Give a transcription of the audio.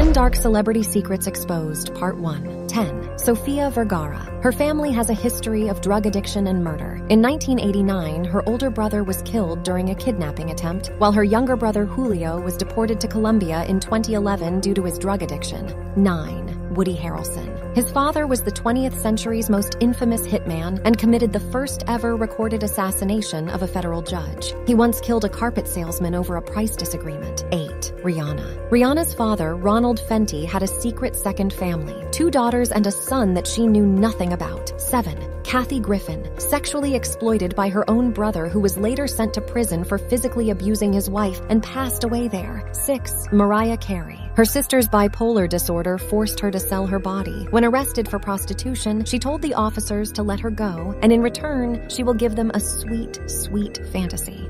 10 Dark Celebrity Secrets Exposed, Part 1. 10. Sofia Vergara. Her family has a history of drug addiction and murder. In 1989, her older brother was killed during a kidnapping attempt, while her younger brother Julio was deported to Colombia in 2011 due to his drug addiction. 9. Woody Harrelson. His father was the 20th century's most infamous hitman and committed the first ever recorded assassination of a federal judge. He once killed a carpet salesman over a price disagreement. 8. Rihanna. Rihanna's father, Ronald Fenty, had a secret second family, two daughters and a son that she knew nothing about. 7. Kathy Griffin, sexually exploited by her own brother, who was later sent to prison for physically abusing his wife and passed away there. 6. Mariah Carey. Her sister's bipolar disorder forced her to sell her body. When arrested for prostitution, she told the officers to let her go, and in return, she will give them a sweet, sweet fantasy.